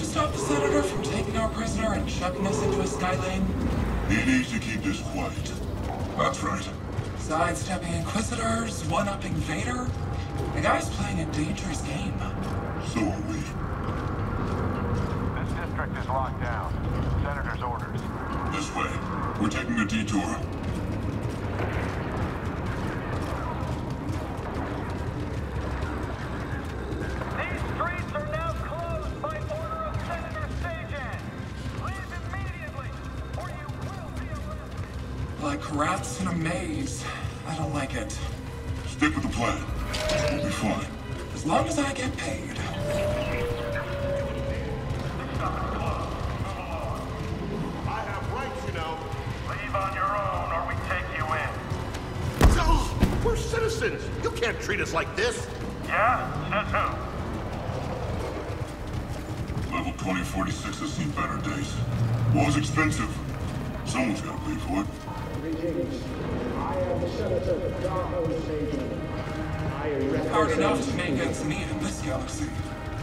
to stop the Senator from taking our prisoner and shoving us into a sky lane, He needs to keep this quiet. That's right. Sidestepping Inquisitors, one-upping Vader. The guy's playing a dangerous game. So are we. This district is locked down. Senator's orders. This way. We're taking a detour. Arrested. Like rats in a maze. I don't like it. Stick with the plan. We'll be fine. As long as I get paid. I have rights, you know. Leave on your own, or we take you in. No, we're citizens. You can't treat us like this. Yeah? Says who? Level 2046 has seen better days. War's expensive. Someone's gotta pay for it. Greetings. I am Senator Darho Sajan. I represent Hard enough to make ends meet in this galaxy.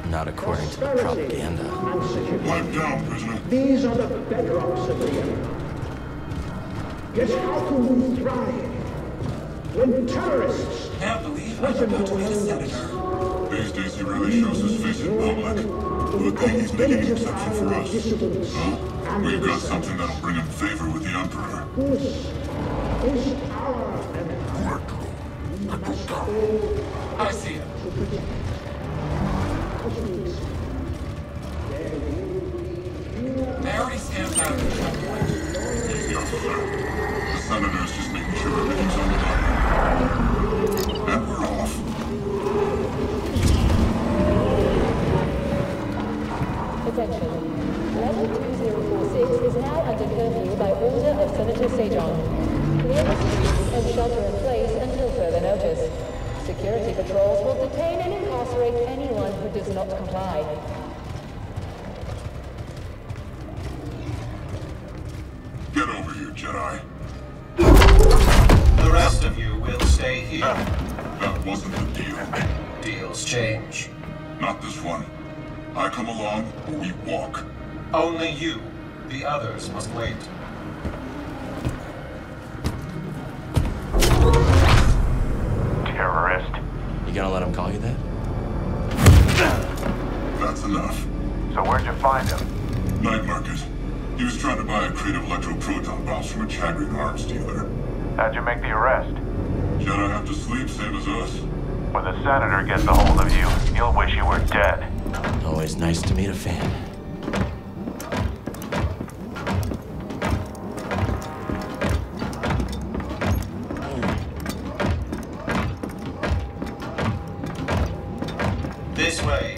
Not according to the propaganda. and security. Pipe down, prisoner. These are the bedrocks of the Empire. Yet how can we thrive when terrorists Can't believe I'm about to meet a senator. These days he really shows his face in public. Good thing he's making an exception for us. Huh? We've got something that'll bring him favor with the Emperor. This is our Empire. We must all I see it. to protect. As we expect, there will be fewer They already stamped out the checkpoint. The. The senator's just making sure everything's on the line. Senator Sajon. Clear the streets and shelter in place until further notice. Security patrols will detain and incarcerate anyone who does not comply. Get over here, Jedi. The rest of you will stay here. That wasn't the deal. Deals change. Not this one. I come along, or we walk. Only you. The others must wait. Gonna let him call you that? That's enough. So where'd you find him? Night market. He was trying to buy a crate of electroproton bombs from a Chagrian arms dealer. How'd you make the arrest? Jedi have to sleep, same as us. When the senator gets a hold of you, you'll wish you were dead. Always nice to meet a fan.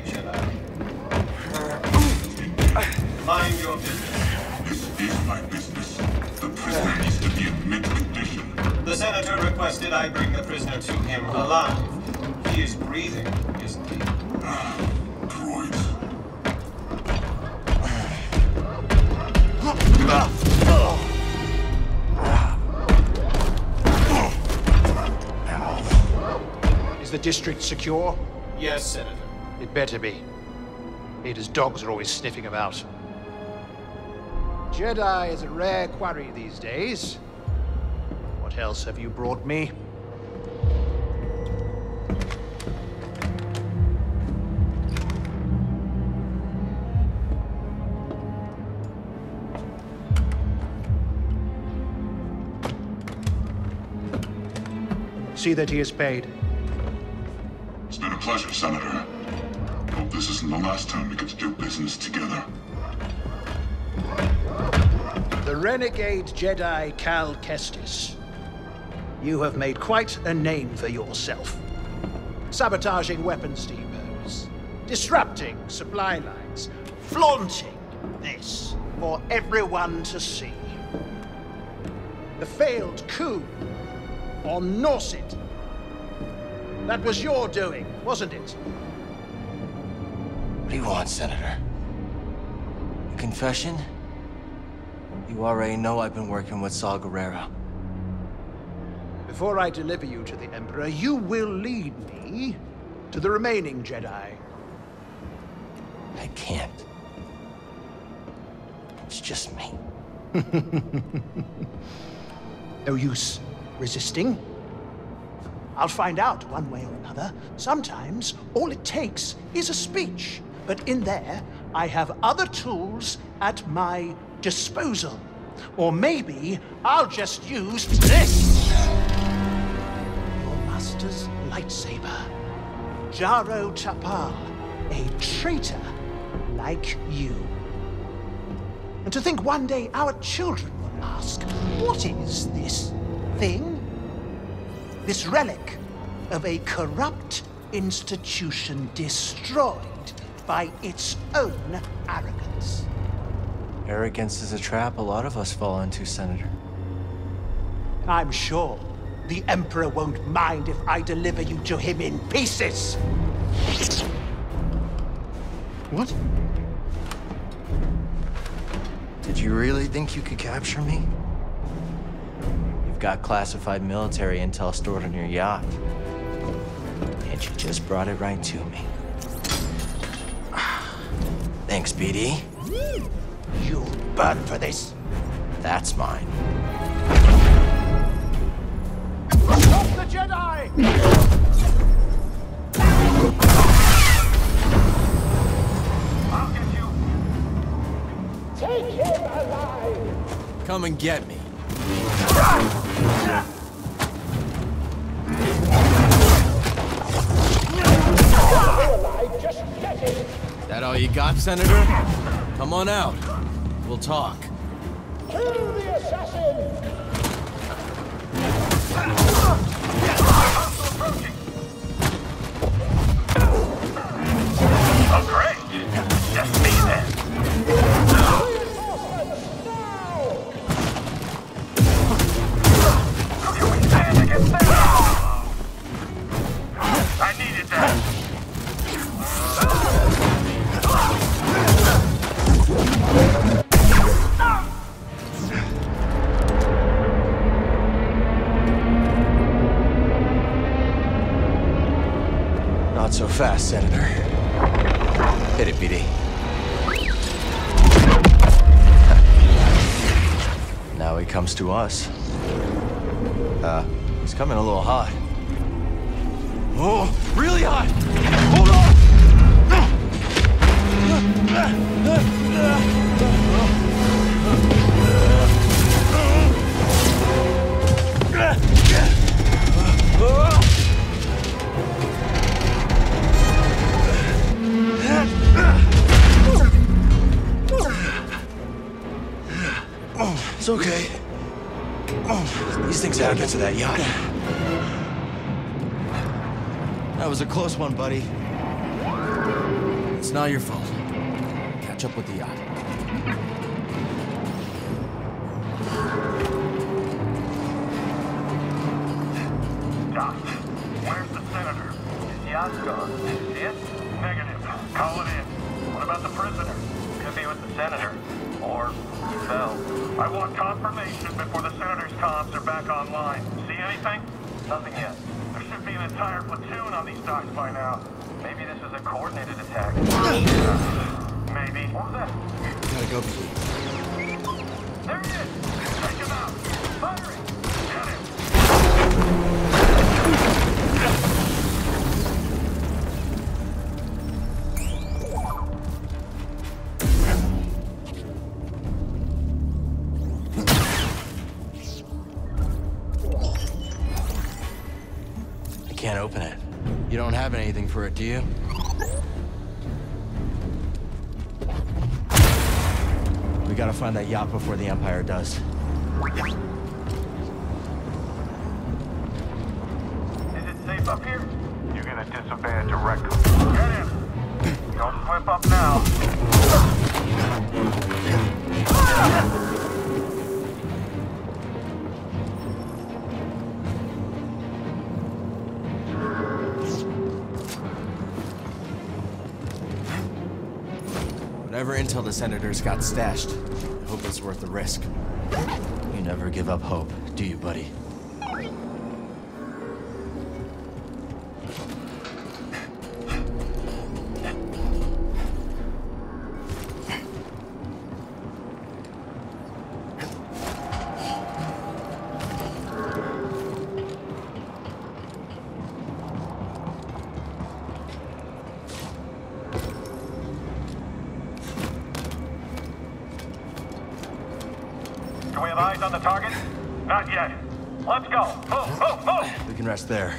Jedi. Mind your business. This is my business. The prisoner needs to be in mint condition. The senator requested I bring the prisoner to him alive. He is breathing, isn't he? Droids. Is the district secure? Yes, Senator. It better be. Vader's dogs are always sniffing about. Jedi is a rare quarry these days. What else have you brought me? See that he is paid. It's been a pleasure, Senator. Hope this isn't the last time we get to do business together. The renegade Jedi Cal Kestis. You have made quite a name for yourself. Sabotaging weapons depots, disrupting supply lines, flaunting this for everyone to see. The failed coup on Norset. That was your doing, wasn't it? What do you want, Senator? A confession? You already know I've been working with Saw Gerrera. Before I deliver you to the Emperor, you will lead me to the remaining Jedi. I can't. It's just me. No use resisting. I'll find out one way or another. Sometimes all it takes is a speech. But in there, I have other tools at my disposal. Or maybe I'll just use this! Your master's lightsaber. Jaro Tapal, a traitor like you. And to think one day our children will ask, what is this thing? This relic of a corrupt institution destroyed by its own arrogance. Arrogance is a trap a lot of us fall into, Senator. I'm sure the Emperor won't mind if I deliver you to him in pieces. What? Did you really think you could capture me? You've got classified military intel stored on your yacht. And you just brought it right to me. Thanks, BD. You'll burn for this. That's mine. Stop the Jedi! You. Take him alive! Come and get me. You got, Senator? Come on out. We'll talk. Kill the assassin! Not so fast, Senator. Hit it, BD. Now he comes to us. Uh, he's coming a little hot. Oh, really hot! Hold on! It's okay. These things gotta get to that yacht. That was a close one, buddy. It's not your fault. Catch up with the yacht. Doc, where's the senator? His yacht's gone. It? Negative. Call it in. What about the prisoner? Could be with the senator. Or fell. I want confirmation before the senator's comms are back online. See anything? Nothing yet. There should be an entire platoon on these docks by now. Maybe this is a coordinated attack. Maybe. What was that? Gotta go, There he is! Take him out! Get You don't have anything for it, do you? We gotta find that yacht before the Empire does. Is it safe up here? You're gonna disobey a directive. Get him! Don't slip up now. Ah! Whatever intel the senators got stashed, I hope it's worth the risk. You never give up hope, do you, buddy? On the target? Not yet. Let's go. Move, move, move! We can rest there.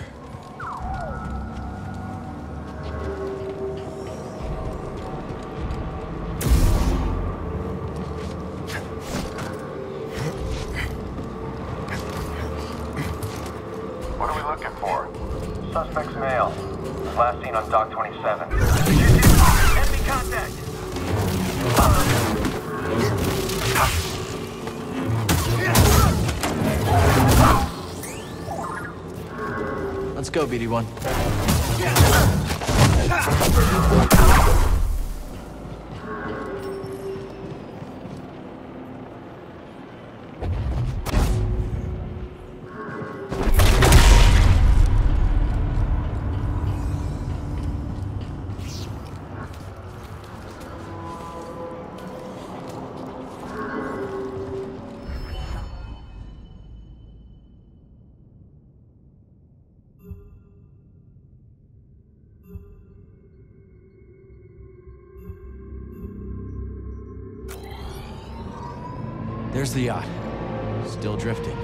What are we looking for? Suspect's male. Last seen on Dock 27. Let's go, BD1. There's the yacht. Still drifting.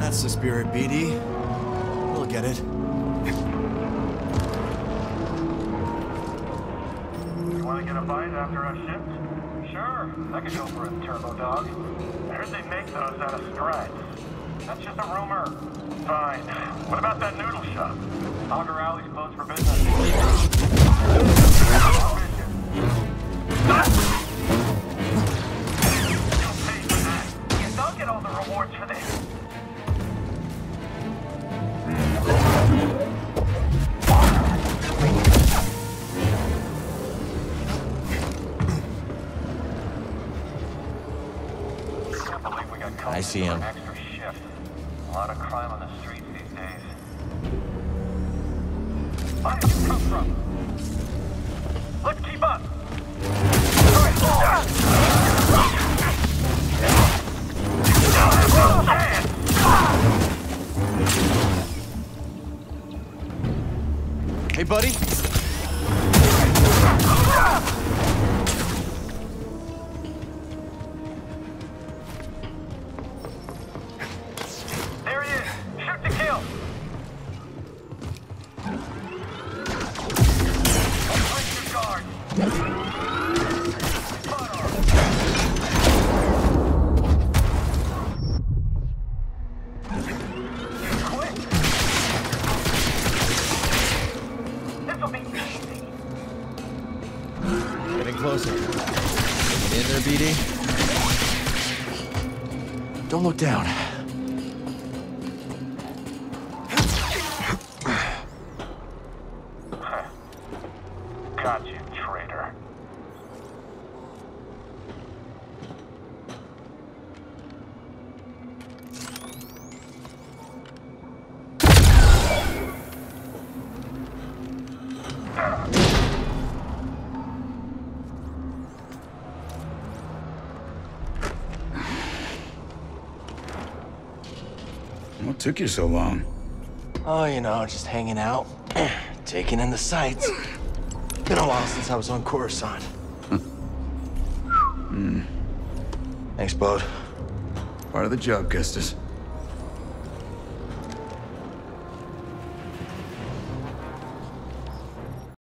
That's the spirit, BD. We'll get it. You want to get a bite after a shift? Sure, I could go for a turbo dog. I heard they make those out of stripes. That's just a rumor. Fine. What about that noodle shop? Auger Alley's closed for business. see him. A lot of crime on the streets these days. Hey, buddy. Don't look down. What took you so long? Oh, you know, just hanging out, taking in the sights. Been a while since I was on Coruscant. Hmm. Thanks, Bode. Part of the job, Kestis.